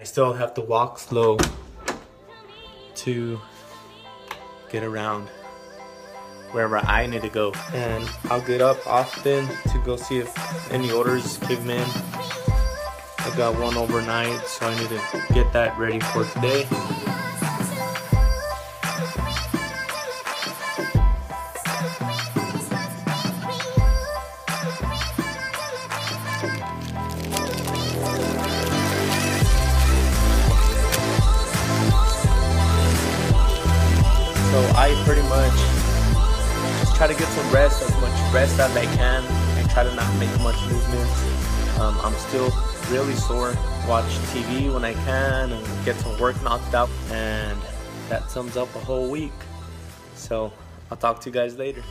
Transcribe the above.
I still have to walk slow to get around wherever I need to go. And I'll get up often to go see if any orders came in. I got one overnight, so I need to get that ready for today. So I pretty much just try to get some rest, as much rest as I can, and try to not make much movement. Um, I'm still really sore. Watch TV when I can and get some work knocked out, and that sums up a whole week. So I'll talk to you guys later.